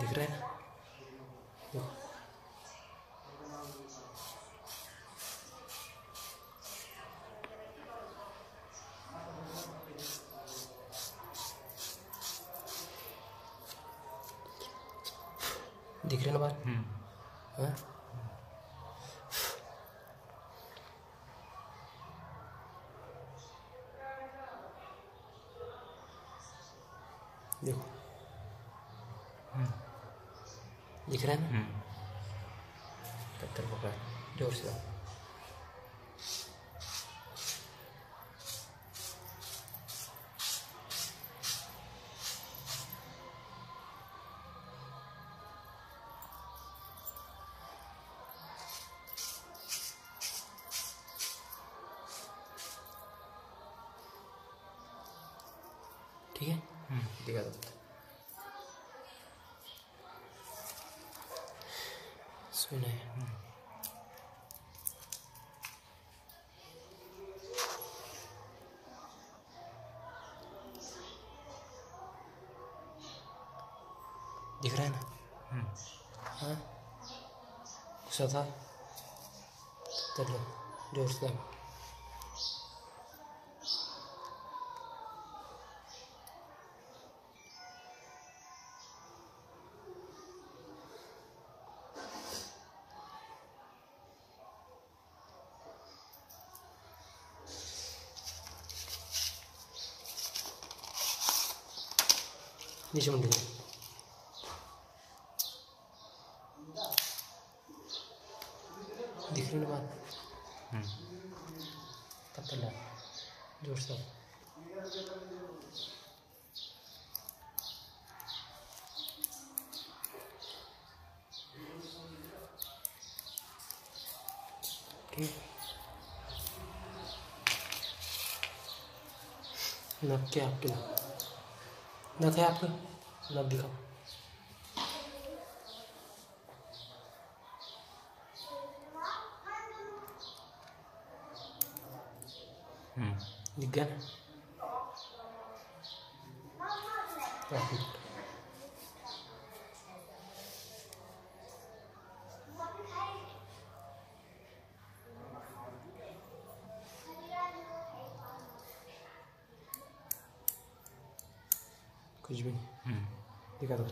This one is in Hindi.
दिख रहा है दिख। रहे ना बाहर हम्म। हाँ? देखो। हम्म। दिख रहा है ना पत्थर पकड़ ज़ोर से ठीक है दिखा दो सुना है दिख रहा है ना हाँ गुस्सा था चलो ज़ोर से नीचे। दिख रही बात पत्थर ज़ोर से। ठीक नक क्या आपके नक है आपका नक दिखाओ हम्म। दिख गया ना? कुछ भी नहीं हम्म दिखा दो